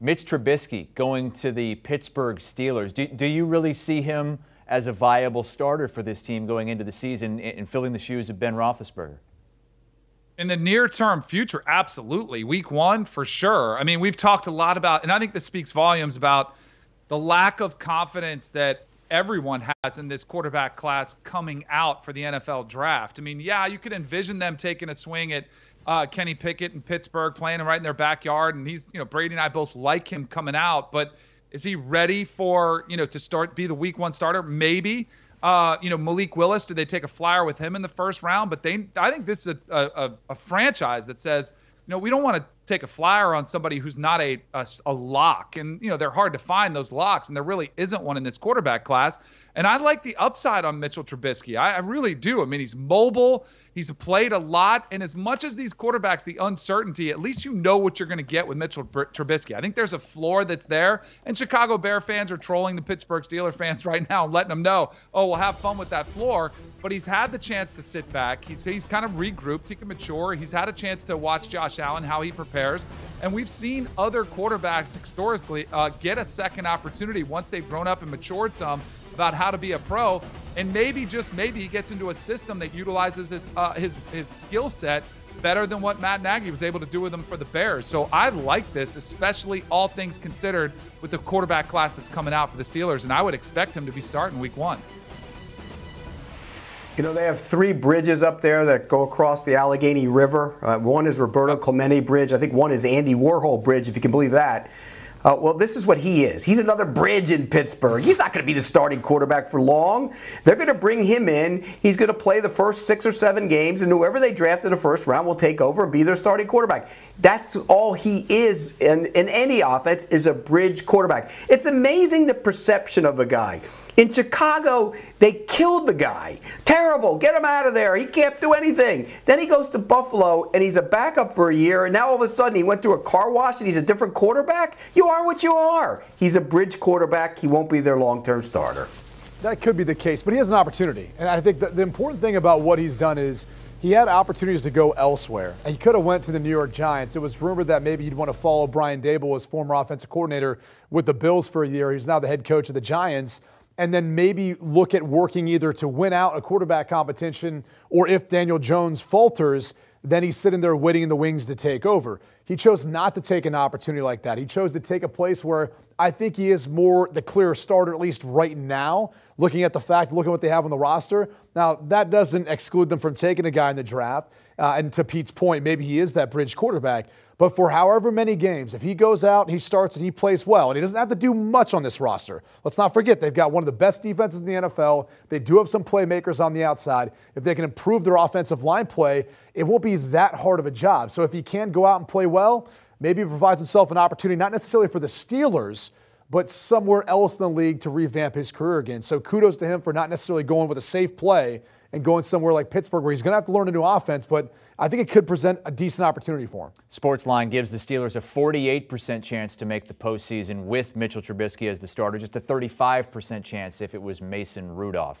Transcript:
Mitch Trubisky going to the Pittsburgh Steelers. Do, do you really see him as a viable starter for this team going into the season and filling the shoes of Ben Roethlisberger? In the near term future, absolutely. Week one, for sure. I mean, we've talked a lot about, and I think this speaks volumes about the lack of confidence that everyone has in this quarterback class coming out for the NFL draft. I mean, yeah, you could envision them taking a swing at uh, Kenny Pickett in Pittsburgh, playing him right in their backyard, and he's, you know, Brady and I both like him coming out, but is he ready for, you know, to start be the week one starter? Maybe. Uh, you know, Malik Willis, do they take a flyer with him in the first round? But they, I think this is a, a, a franchise that says, you know, we don't want to take a flyer on somebody who's not a, a, a lock. And, you know, they're hard to find those locks, and there really isn't one in this quarterback class. And I like the upside on Mitchell Trubisky. I, I really do. I mean, he's mobile. He's played a lot. And as much as these quarterbacks, the uncertainty, at least you know what you're going to get with Mitchell Trubisky. I think there's a floor that's there. And Chicago Bear fans are trolling the Pittsburgh Steeler fans right now and letting them know, oh, we'll have fun with that floor. But he's had the chance to sit back. He's, he's kind of regrouped. He can mature. He's had a chance to watch Josh Allen, how he prepares. And we've seen other quarterbacks historically uh, get a second opportunity once they've grown up and matured some about how to be a pro, and maybe just maybe he gets into a system that utilizes his uh, his his skill set better than what Matt Nagy was able to do with him for the Bears. So I like this, especially all things considered with the quarterback class that's coming out for the Steelers, and I would expect him to be starting Week One. You know, they have three bridges up there that go across the Allegheny River. Uh, one is Roberto Clemente Bridge. I think one is Andy Warhol Bridge, if you can believe that. Uh, well, this is what he is. He's another bridge in Pittsburgh. He's not going to be the starting quarterback for long. They're going to bring him in. He's going to play the first six or seven games, and whoever they draft in the first round will take over and be their starting quarterback. That's all he is in, in any offense is a bridge quarterback. It's amazing the perception of a guy. In Chicago, they killed the guy. Terrible. Get him out of there. He can't do anything. Then he goes to Buffalo and he's a backup for a year. And now all of a sudden he went through a car wash and he's a different quarterback. You are what you are. He's a bridge quarterback. He won't be their long term starter. That could be the case, but he has an opportunity. And I think the important thing about what he's done is he had opportunities to go elsewhere. He could have went to the New York Giants. It was rumored that maybe he'd want to follow Brian Daboll, his former offensive coordinator, with the Bills for a year. He's now the head coach of the Giants and then maybe look at working either to win out a quarterback competition or if Daniel Jones falters, then he's sitting there waiting in the wings to take over. He chose not to take an opportunity like that. He chose to take a place where I think he is more the clear starter, at least right now, looking at the fact, looking at what they have on the roster. Now, that doesn't exclude them from taking a guy in the draft. Uh, and to Pete's point, maybe he is that bridge quarterback. But for however many games, if he goes out, he starts and he plays well, and he doesn't have to do much on this roster. Let's not forget, they've got one of the best defenses in the NFL. They do have some playmakers on the outside. If they can improve their offensive line play, it won't be that hard of a job. So if he can go out and play well, maybe he provides himself an opportunity, not necessarily for the Steelers, but somewhere else in the league to revamp his career again. So kudos to him for not necessarily going with a safe play and going somewhere like Pittsburgh where he's going to have to learn a new offense, but I think it could present a decent opportunity for him. Sportsline gives the Steelers a 48% chance to make the postseason with Mitchell Trubisky as the starter, just a 35% chance if it was Mason Rudolph.